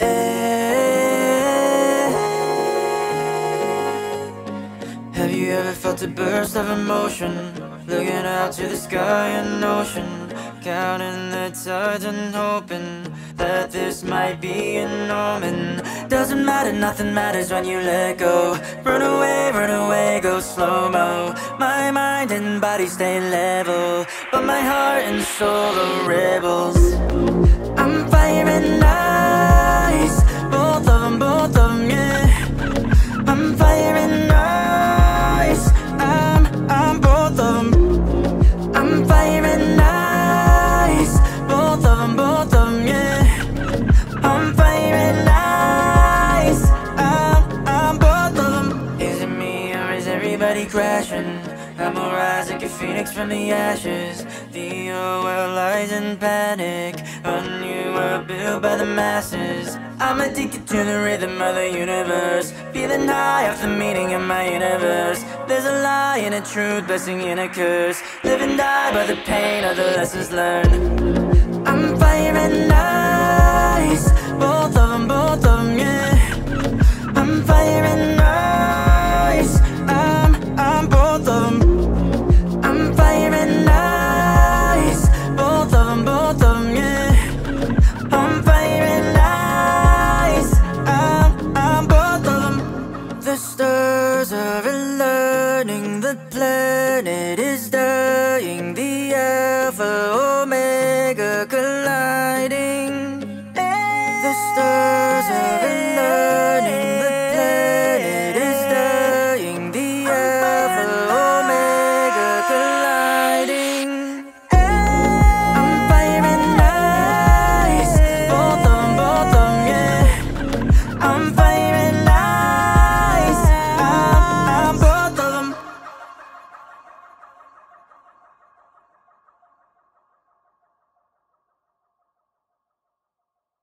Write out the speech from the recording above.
Eh. Have you ever felt a burst of emotion? Looking out to the sky and ocean Counting the tides and hoping That this might be an omen. Doesn't matter, nothing matters when you let go. Run away, run away, go slow-mo. My mind and body stay level But my heart and soul are rebels. I'm firing everybody crashing? I'm a rise like a phoenix from the ashes. The world lies in panic. A new world built by the masses. I'm addicted to the rhythm of the universe. Feeling high off the meaning of my universe. There's a lie and a truth, blessing and a curse. Live and die by the pain of the lessons learned. I'm firing eyes. Both of them, both of them, yeah. I'm fire and ice planet is dying, the Alpha Omega colliding. The stars are in the